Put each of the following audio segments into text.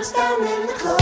breaks down in the club.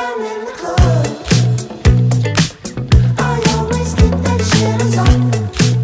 Club. I always think that shit is on.